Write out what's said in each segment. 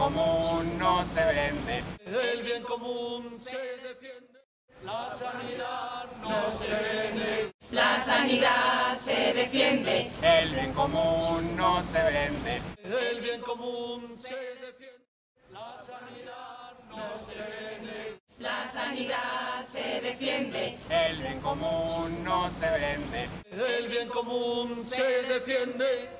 común no se vende. El bien común se defiende. La sanidad no se vende. La sanidad se defiende. El bien común no se vende. El bien común se defiende. La sanidad no se vende. La sanidad se defiende. El bien común no se vende. El bien común se defiende.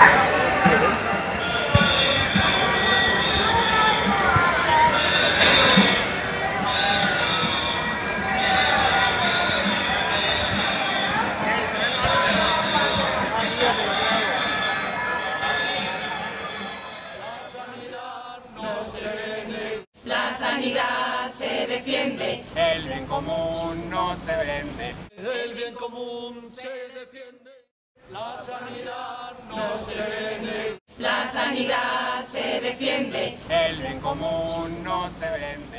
La sanidad no se vende. La sanidad se defiende. El bien común no se vende. El bien común se la sanidad no se vende. La sanidad se defiende. El bien común no se vende.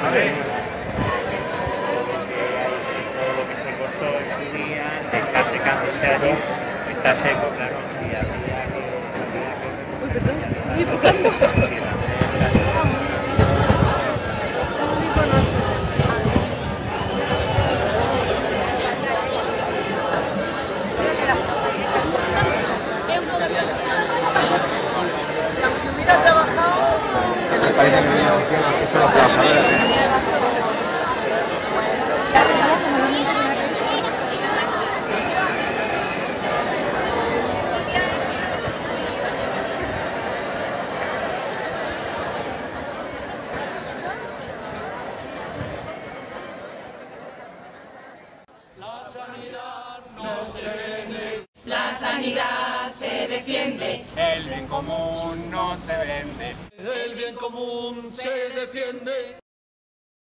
Todo lo que se gasto en su día, descartando que allí está seco, claro. ¿Viste dónde? ¿Viste dónde?